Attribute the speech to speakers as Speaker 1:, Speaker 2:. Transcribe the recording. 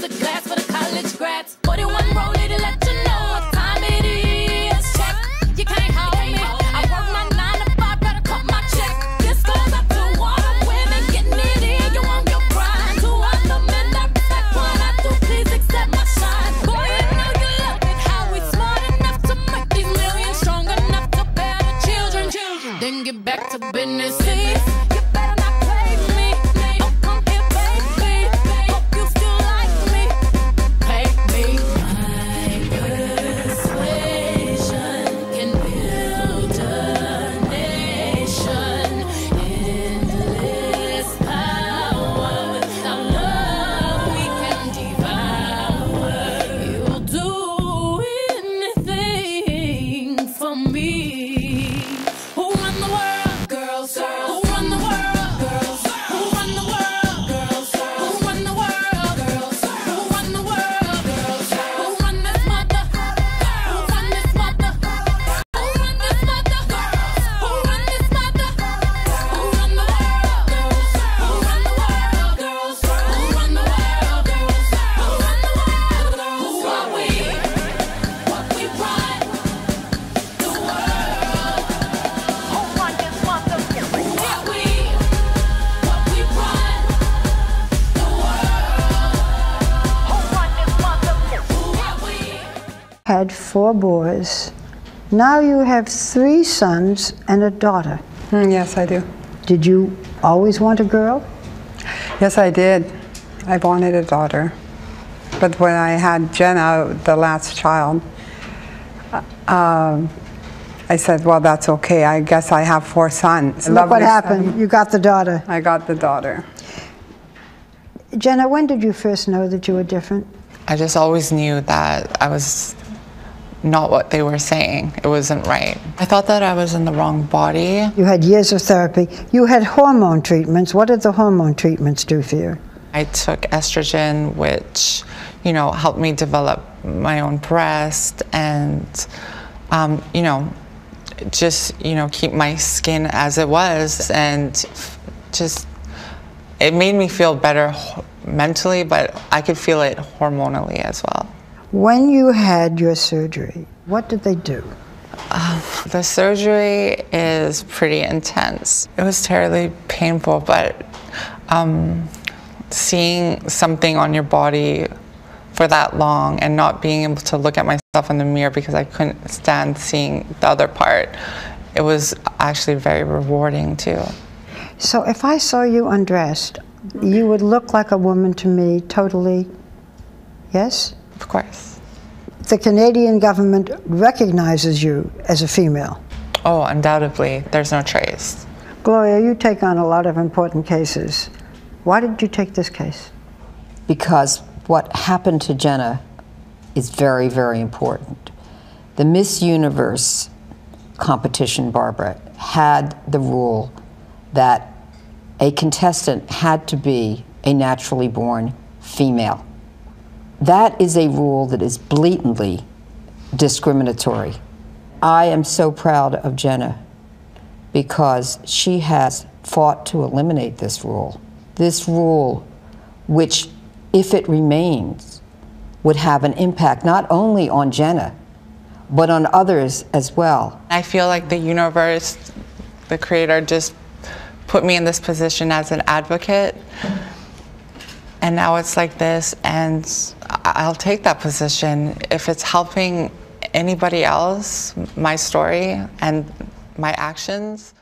Speaker 1: The a class.
Speaker 2: had four boys. Now you have three sons and a daughter.
Speaker 3: Mm, yes, I do.
Speaker 2: Did you always want a girl?
Speaker 3: Yes, I did. I wanted a daughter. But when I had Jenna, the last child, uh, um, I said, well, that's okay. I guess I have four sons.
Speaker 2: Look
Speaker 3: Lovely what
Speaker 2: happened.
Speaker 3: Son.
Speaker 2: You got the daughter.
Speaker 3: I got the daughter.
Speaker 2: Jenna, when did you first know that you were different?
Speaker 4: I just always knew that I was not what they were saying. It wasn't right. I thought that I was in the wrong body.
Speaker 2: You had years of therapy. You had hormone treatments. What did the hormone treatments do for you?
Speaker 4: I took estrogen, which, you know, helped me develop my own breast and, um, you know, just, you know, keep my skin as it was. And just, it made me feel better mentally, but I could feel it hormonally as well.
Speaker 2: When you had your surgery, what did they do?
Speaker 4: Um, the surgery is pretty intense. It was terribly painful, but um, seeing something on your body for that long and not being able to look at myself in the mirror because I couldn't stand seeing the other part, it was actually very rewarding too.
Speaker 2: So if I saw you undressed, you would look like a woman to me totally, yes?
Speaker 4: Of course.
Speaker 2: The Canadian government recognizes you as a female.
Speaker 4: Oh, undoubtedly, there's no trace.
Speaker 2: Gloria, you take on a lot of important cases. Why did you take this case?
Speaker 5: because what happened to Jenna is very, very important. The Miss Universe competition, Barbara, had the rule that a contestant had to be a naturally born female. That is a rule that is blatantly discriminatory. I am so proud of Jenna because she has fought to eliminate this rule. This rule, which, if it remains, would have an impact not only on Jenna, but on others as well.
Speaker 4: I feel like the universe, the creator, just put me in this position as an advocate. And now it's like this, and I'll take that position. If it's helping anybody else, my story and my actions,